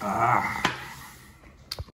Ah.